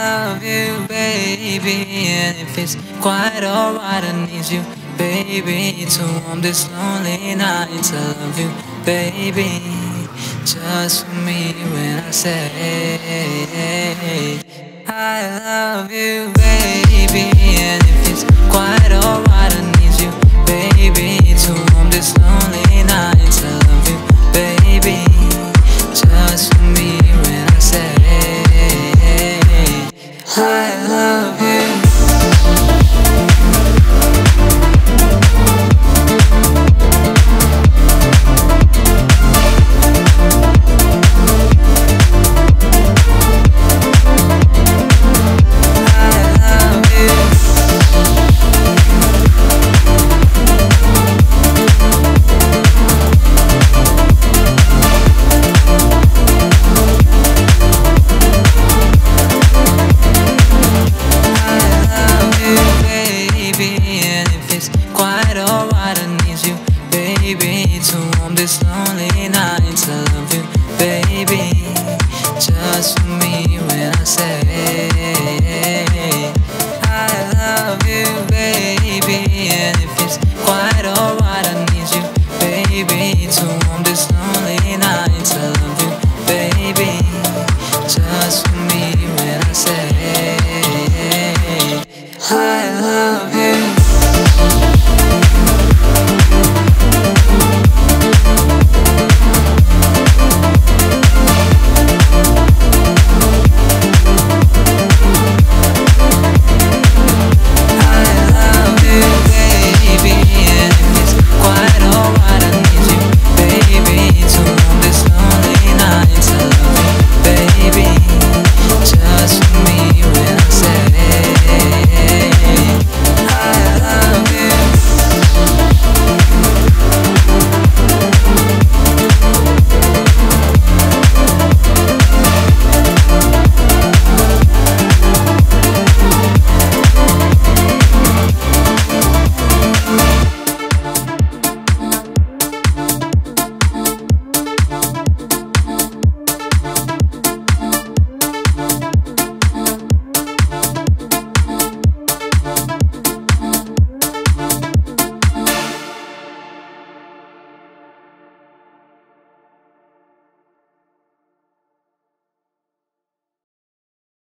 love you, baby. And if it's quite alright, I need you, baby, to warm this lonely night. I love you, baby, just for me when I say I love you, baby. And I love you. Warm this lonely night. I love you, baby, just for me when I say